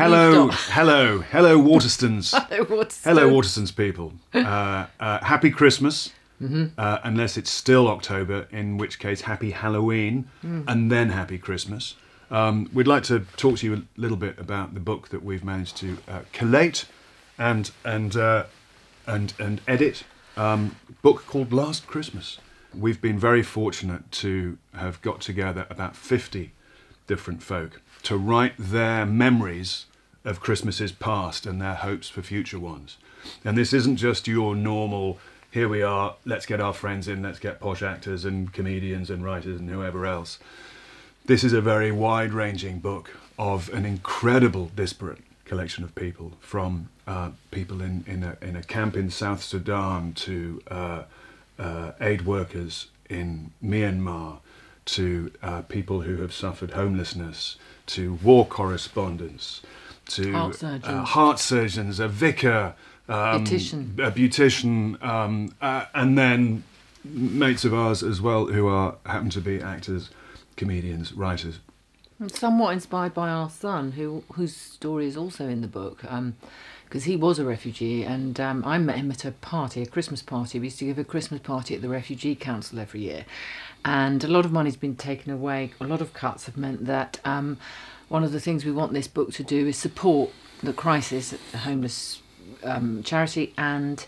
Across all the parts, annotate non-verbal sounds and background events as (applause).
Hello, hello, hello, Waterstones. (laughs) Hello, what's hello, Waterstones people. Uh, uh, happy Christmas. Uh, unless it's still October, in which case, happy Halloween, and then happy Christmas. Um, we'd like to talk to you a little bit about the book that we've managed to uh, collate and and uh, and and edit. Um, book called Last Christmas. We've been very fortunate to have got together about fifty different folk to write their memories of Christmases past and their hopes for future ones. And this isn't just your normal, here we are, let's get our friends in, let's get posh actors and comedians and writers and whoever else. This is a very wide ranging book of an incredible, disparate collection of people from uh, people in, in, a, in a camp in South Sudan to uh, uh, aid workers in Myanmar to uh, people who have suffered homelessness to war correspondents to Heart surgeons. uh, heart surgeons, a vicar, um, Beautician. a beautician, um, uh, and then mates of ours as well who are happen to be actors, comedians, writers. Somewhat inspired by our son, who whose story is also in the book, because he was a refugee, and um, I met him at a party, a Christmas party. We used to give a Christmas party at the Refugee Council every year, and a lot of money's been taken away. A lot of cuts have meant that um, one of the things we want this book to do is support the crisis, the homeless um, charity, and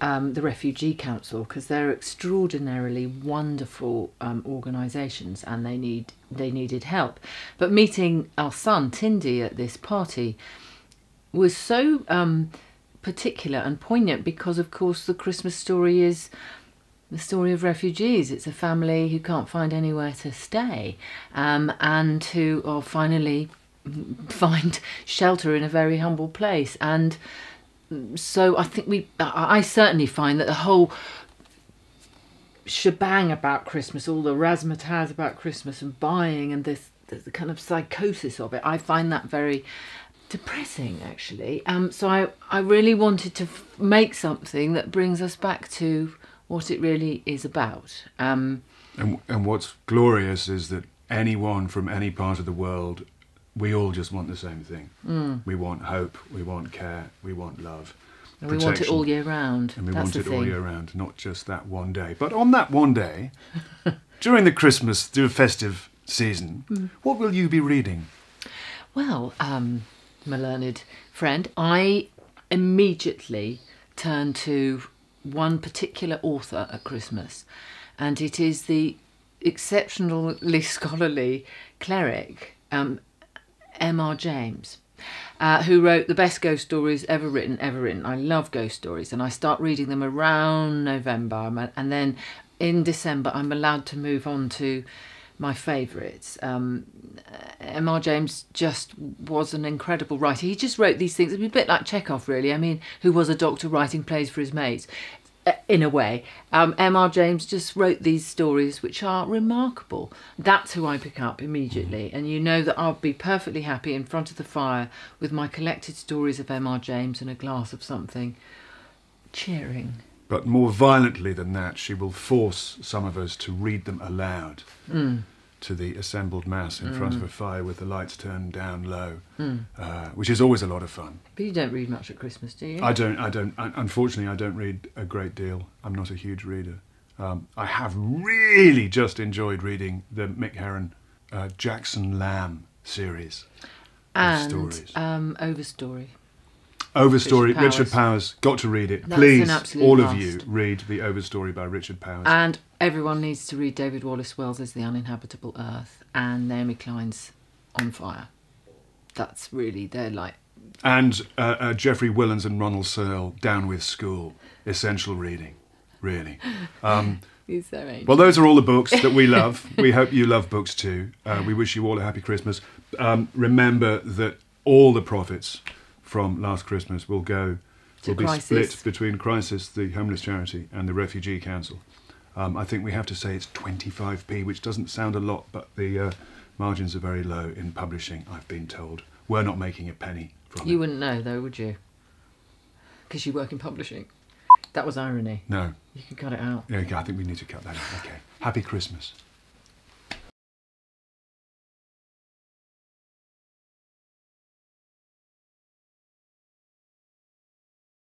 um, the Refugee Council because they're extraordinarily wonderful um, organisations and they need they needed help. But meeting our son Tindy at this party was so um, particular and poignant because, of course, the Christmas story is the story of refugees. It's a family who can't find anywhere to stay um, and who are finally (laughs) find shelter in a very humble place and so I think we, I certainly find that the whole shebang about Christmas, all the razzmatazz about Christmas and buying and this, the kind of psychosis of it, I find that very depressing actually. Um, so I, I really wanted to make something that brings us back to what it really is about. Um, And, and what's glorious is that anyone from any part of the world, we all just want the same thing. Mm. We want hope, we want care, we want love. and we want it all year round. And we That's want the it thing. all year round, not just that one day. But on that one day, (laughs) during the Christmas, through festive season, Mm. what will you be reading? Well, um, my learned friend, I immediately turn to one particular author at Christmas, and it is the exceptionally (laughs) scholarly cleric um, M.R. James. Uh, who wrote the best ghost stories ever written, ever written. I love ghost stories, and I start reading them around November, and then in December I'm allowed to move on to my favourites. Um, M.R. James just was an incredible writer. He just wrote these things. A bit like Chekhov, really. I mean, who was a doctor writing plays for his mates, uh, in a way. Um, M.R. James just wrote these stories which are remarkable. That's who I pick up immediately. And you know that I'll be perfectly happy in front of the fire with my collected stories of M.R. James and a glass of something cheering. But more violently than that, she will force some of us to read them aloud Mm. To the assembled mass in front of a fire with the lights turned down low, Mm. uh, which is always a lot of fun. But you don't read much at Christmas, do you? I don't, I don't, un- unfortunately, I don't read a great deal. I'm not a huge reader. Um, I have really just enjoyed reading the Mick Herron uh, Jackson Lamb series of and stories. um, Overstory. Overstory, Richard Richard Powers. Powers. Got to read it. That's Please, all of you, read the Overstory by Richard Powers. And everyone needs to read David Wallace Wells' The Uninhabitable Earth and Naomi Klein's On Fire. That's really, they're like, And uh, uh, Geoffrey Willans and Ronald Searle, Down with Skool. Essential reading, really. Um, (laughs) so well, those are all the books that we love. (laughs) we hope you love books too. Uh, we wish you all a happy Christmas. Um, remember that all the profits from last Christmas will go To will be Crisis. split between Crisis, the homeless charity, and the Refugee Council. Um, I think we have to say it's 25p, which doesn't sound a lot, but the uh, margins are very low in publishing. I've been told we're not making a penny from you it. You wouldn't know though, would you? Because you work in publishing. That was irony. No, You can cut it out. yeah, I think we need to cut that out. Okay. Happy Christmas.